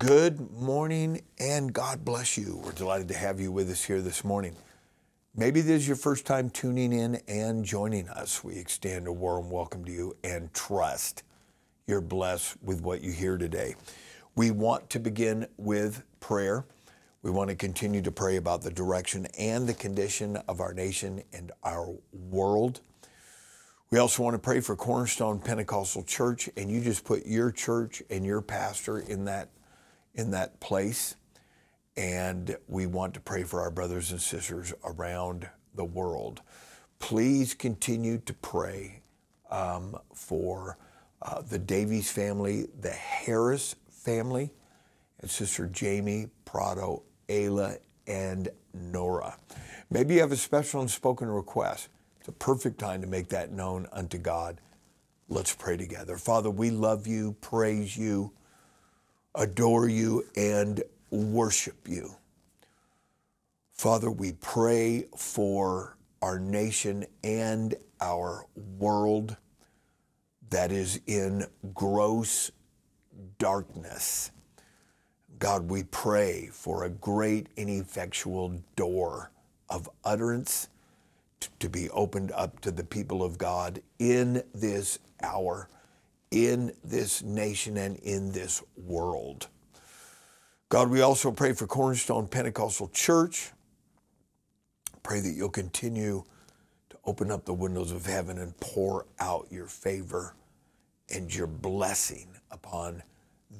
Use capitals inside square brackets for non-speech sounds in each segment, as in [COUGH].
Good morning and God bless you. We're delighted to have you with us here this morning. Maybe this is your first time tuning in and joining us. We extend a warm welcome to you and trust you're blessed with what you hear today. We want to begin with prayer. We want to continue to pray about the direction and the condition of our nation and our world. We also want to pray for Cornerstone Pentecostal Church, and you just put your church and your pastor in that in that place. And we want to pray for our brothers and sisters around the world. Please continue to pray um, for uh, the Davies family, the Harris family, and Sister Jamie Prado, Ayla, and Nora. Maybe you have a special unspoken request. It's a perfect time to make that known unto God. Let's pray together. Father, we love you, praise you, adore you, and worship you. Father, we pray for our nation and our world that is in gross darkness. God, we pray for a great and effectual door of utterance to be opened up to the people of God in this hour, in this nation, and in this world. God, we also pray for Cornerstone Pentecostal Church. Pray that you'll continue to open up the windows of heaven and pour out your favor and your blessing upon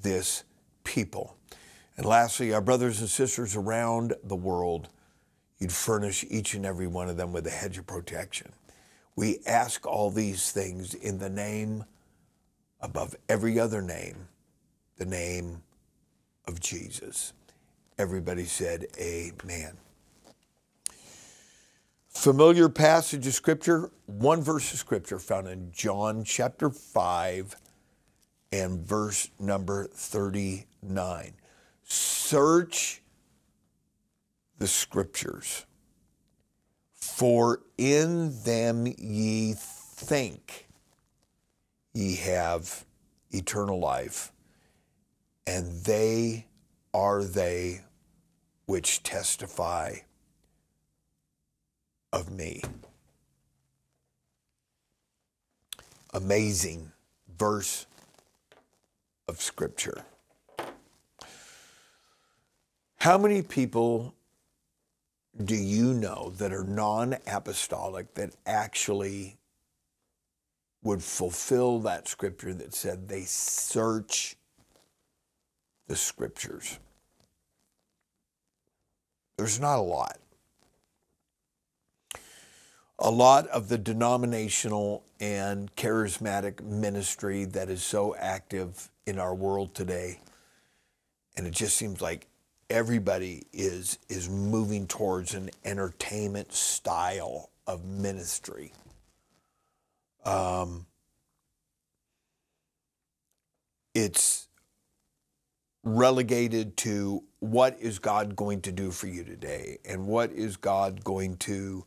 this people. And lastly, our brothers and sisters around the world you'd furnish each and every one of them with a hedge of protection. We ask all these things in the name above every other name, the name of Jesus. Everybody said, Amen. Familiar passage of Scripture, one verse of Scripture found in John chapter 5 and verse number 39. Search the scriptures. For in them ye think ye have eternal life, and they are they which testify of me. Amazing verse of Scripture. How many people do you know that are non apostolic that actually would fulfill that scripture that said they search the scriptures? There's not a lot. A lot of the denominational and charismatic ministry that is so active in our world today, and it just seems like everybody is is moving towards an entertainment style of ministry. Um, it's relegated to what is God going to do for you today, and what is God going to.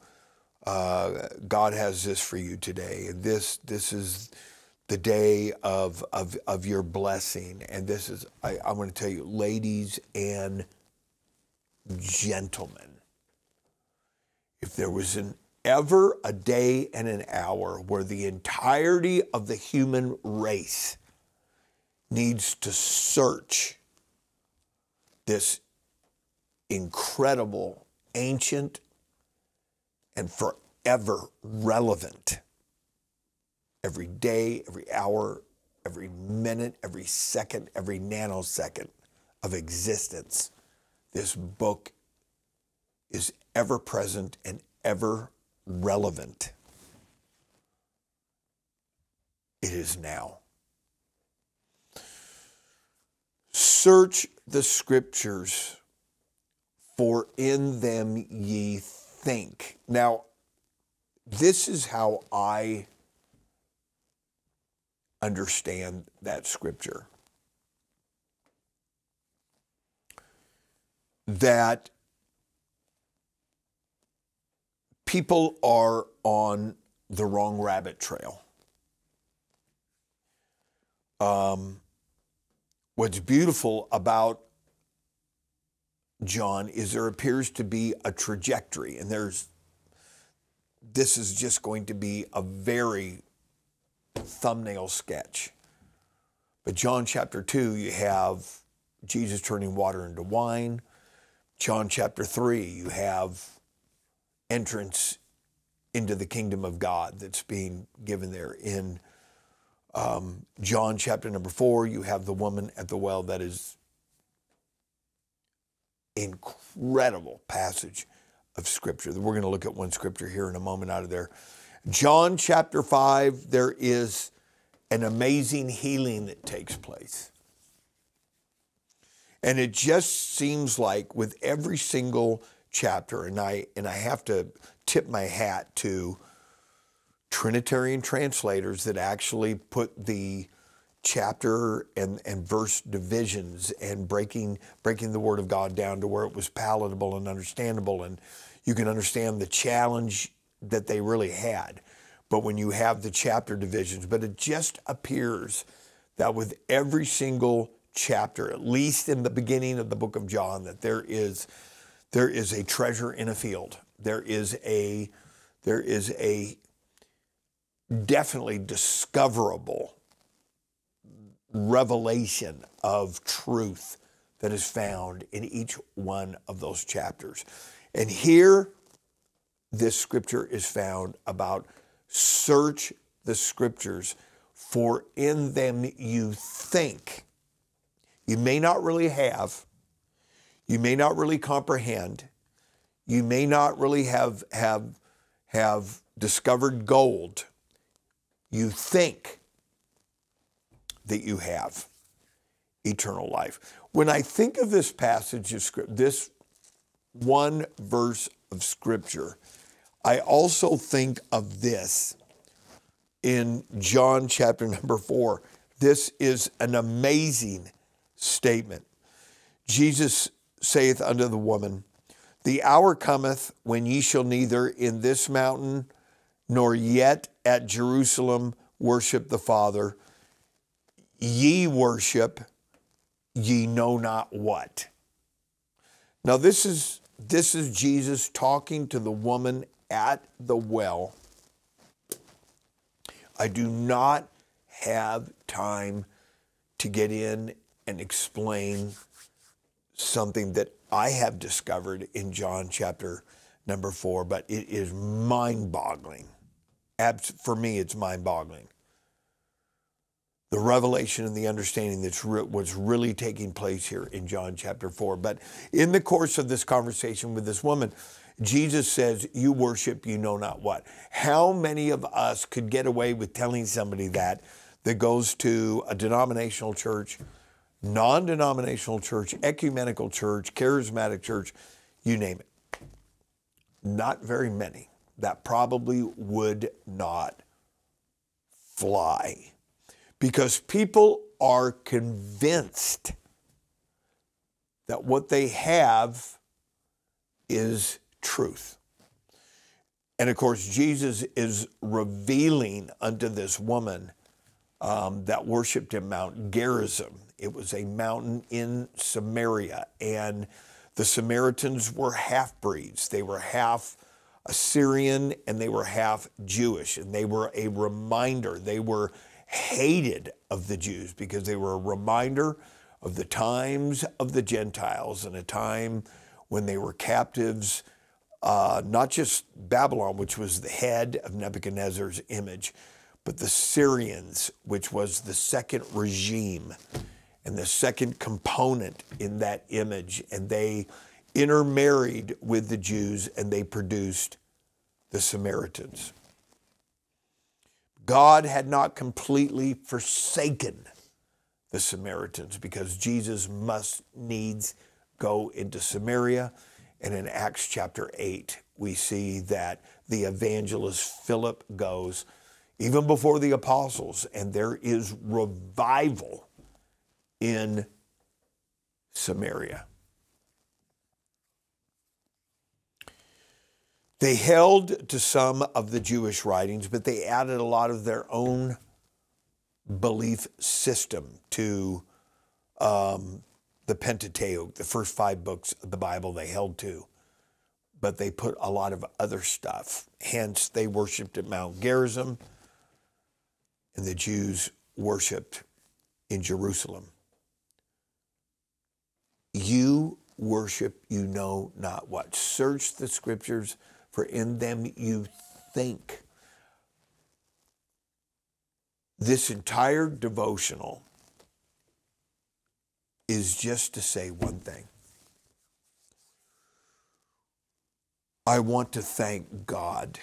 Uh, God has this for you today, and this this is the day of, of, of your blessing. And this is, I, I'm going to tell you, ladies and gentlemen, if there was an ever a day and an hour where the entirety of the human race needs to search this incredible, ancient, and forever relevant every day, every hour, every minute, every second, every nanosecond of existence. This book is ever present and ever relevant. It is now. Search the scriptures, for in them ye think. Now, this is how I understand that scripture. That people are on the wrong rabbit trail. Um, what's beautiful about John is there appears to be a trajectory, and there's this is just going to be a very thumbnail sketch. But John chapter 2, you have Jesus turning water into wine. John chapter 3, you have entrance into the kingdom of God that's being given there. In um, John chapter number 4, you have the woman at the well that is incredible passage of scripture. We're going to look at one scripture here in a moment out of there. John chapter 5, there is an amazing healing that takes place. And it just seems like with every single chapter, and I and I have to tip my hat to Trinitarian translators that actually put the chapter and, and verse divisions and breaking breaking the word of God down to where it was palatable and understandable and you can understand the challenge that they really had. But when you have the chapter divisions, but it just appears that with every single chapter, at least in the beginning of the book of John, that there is there is a treasure in a field. There is a there is a definitely discoverable revelation of truth that is found in each one of those chapters. And here, this scripture is found about search the scriptures, for in them you think. You may not really have, you may not really comprehend, you may not really have, have, have discovered gold. You think that you have eternal life. When I think of this passage of script, this one verse of scripture, I also think of this in John chapter [LAUGHS] number four. This is an amazing statement. Jesus saith unto the woman, The hour cometh when ye shall neither in this mountain nor yet at Jerusalem worship the Father. Ye worship ye know not what. Now, this is this is Jesus talking to the woman at the well. I do not have time to get in and explain something that I have discovered in John chapter number four, but it is mind boggling. For me, it's mind boggling the revelation and the understanding that's re- what's really taking place here in John chapter 4. But in the course of this conversation with this woman, Jesus says, You worship you know not what. How many of us could get away with telling somebody that that goes to a denominational church, non denominational church, ecumenical church, charismatic church, you name it? Not very many. That probably would not fly because people are convinced that what they have is truth. And of course, Jesus is revealing unto this woman um, that worshiped him Mount Gerizim. It was a mountain in Samaria, and the Samaritans were half breeds. They were half Assyrian and they were half Jewish, and they were a reminder. They were hated of the Jews because they were a reminder of the times of the Gentiles and a time when they were captives, uh, not just Babylon, which was the head of Nebuchadnezzar's image, but the Syrians, which was the second regime and the second component in that image. And they intermarried with the Jews and they produced the Samaritans. God had not completely forsaken the Samaritans because Jesus must needs go into Samaria. And in Acts chapter 8, we see that the evangelist Philip goes even before the apostles, and there is revival in Samaria. They held to some of the Jewish writings, but they added a lot of their own belief system to um, the Pentateuch, the first five books of the Bible they held to, but they put a lot of other stuff. Hence, they worshipped at Mount Gerizim, and the Jews worshipped in Jerusalem. You worship you know not what. Search the scriptures, for in them you think. This entire devotional is just to say one thing. I want to thank God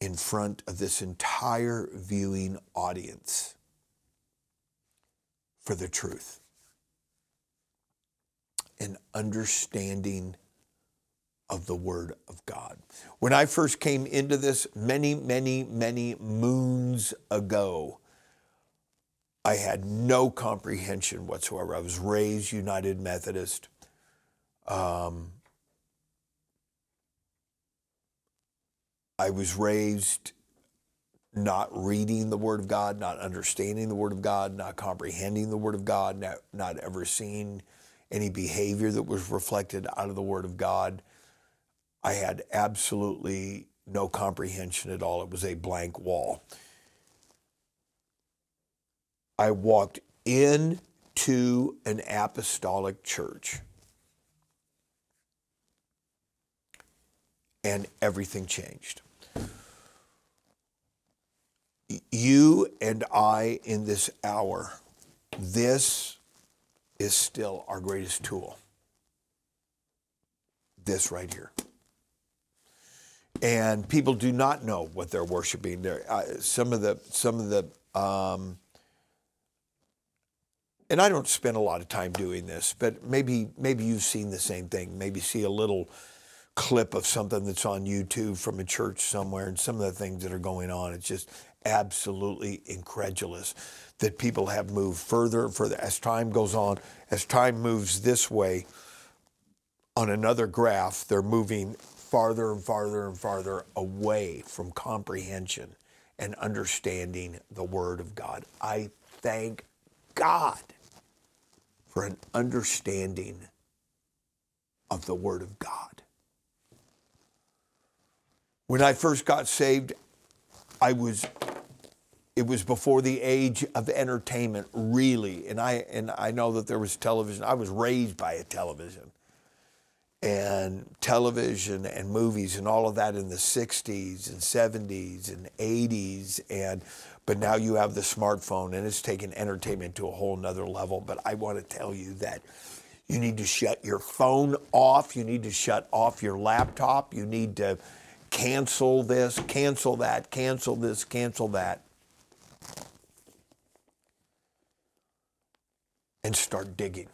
in front of this entire viewing audience for the truth and understanding of the Word of God. When I first came into this many, many, many moons ago, I had no comprehension whatsoever. I was raised United Methodist. Um, I was raised not reading the Word of God, not understanding the Word of God, not comprehending the Word of God, not, not ever seeing any behavior that was reflected out of the Word of God. I had absolutely no comprehension at all. It was a blank wall. I walked into an apostolic church and everything changed. You and I in this hour, this is still our greatest tool. This right here. And people do not know what they're worshiping. There, uh, some of the some of the um, and I don't spend a lot of time doing this, but maybe maybe you've seen the same thing. Maybe see a little clip of something that's on YouTube from a church somewhere, and some of the things that are going on. It's just absolutely incredulous that people have moved further further as time goes on. As time moves this way, on another graph, they're moving farther and farther and farther away from comprehension and understanding the Word of God. I thank God for an understanding of the Word of God. When I first got saved, I was it was before the age of entertainment really and I and I know that there was television. I was raised by a television. And television and movies and all of that in the 60s and 70s and 80s and but now you have the smartphone and it's taken entertainment to a whole nother level. But I want to tell you that you need to shut your phone off. You need to shut off your laptop. You need to cancel this, cancel that, cancel this, cancel that. And start digging.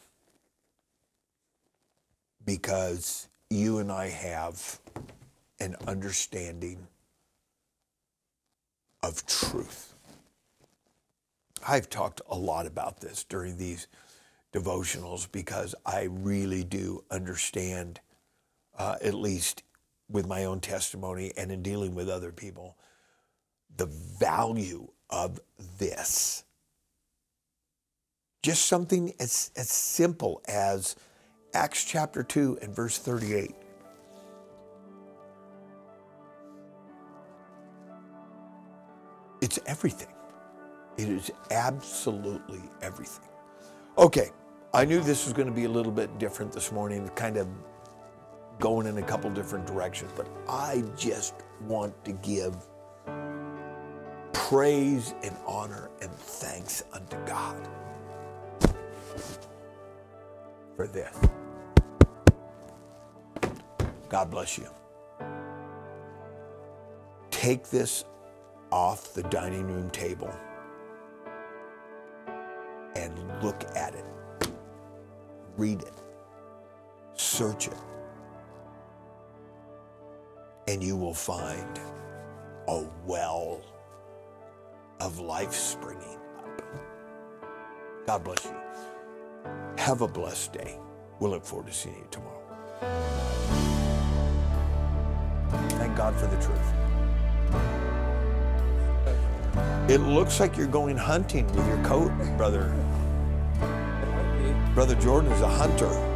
Because you and I have an understanding of truth. I've talked a lot about this during these devotionals because I really do understand, uh, at least with my own testimony and in dealing with other people, the value of this. Just something as, as simple as Acts chapter 2 and verse 38. It's everything. It is absolutely everything. Okay, I knew this was going to be a little bit different this morning, kind of going in a couple different directions, but I just want to give praise and honor and thanks unto God for this. God bless you. Take this off the dining room table and look at it, read it, search it, and you will find a well of life springing up. God bless you. Have a blessed day. We'll look forward to seeing you tomorrow. Thank God for the truth. It looks like you're going hunting with your coat, brother. Brother Jordan is a hunter